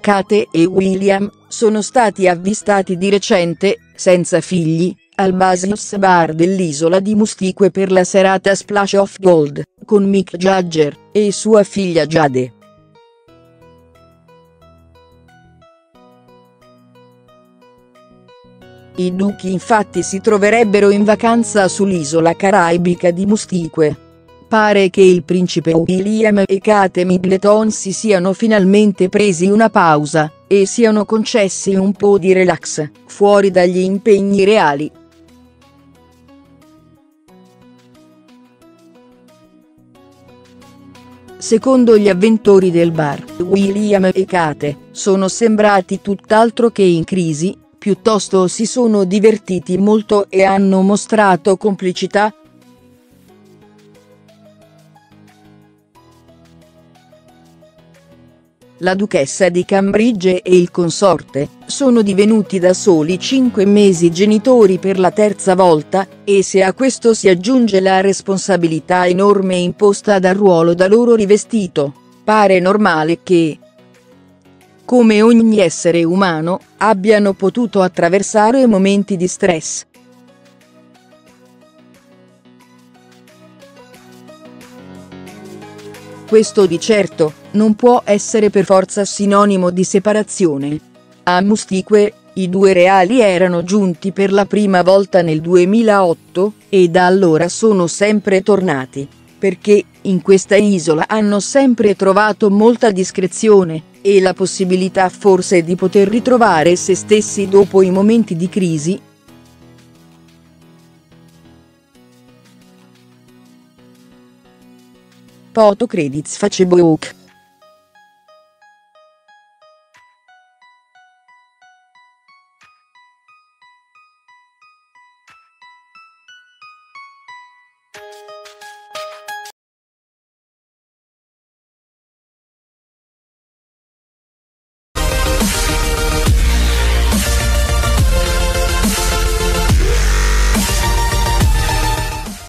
Kate e William sono stati avvistati di recente, senza figli, al Basius Bar dell'isola di Mustique per la serata Splash of Gold, con Mick Jagger e sua figlia Jade. I duchi infatti si troverebbero in vacanza sull'isola caraibica di Mustique. Pare che il principe William e Kate Middleton si siano finalmente presi una pausa, e siano concessi un po' di relax, fuori dagli impegni reali. Secondo gli avventori del bar, William e Kate sono sembrati tutt'altro che in crisi, piuttosto si sono divertiti molto e hanno mostrato complicità. La duchessa di Cambridge e il consorte sono divenuti da soli cinque mesi genitori per la terza volta, e se a questo si aggiunge la responsabilità enorme imposta dal ruolo da loro rivestito, pare normale che, come ogni essere umano, abbiano potuto attraversare momenti di stress. Questo di certo, non può essere per forza sinonimo di separazione. A Mustique, i due reali erano giunti per la prima volta nel 2008, e da allora sono sempre tornati. Perché, in questa isola hanno sempre trovato molta discrezione, e la possibilità forse di poter ritrovare se stessi dopo i momenti di crisi. Photo Credits Facebook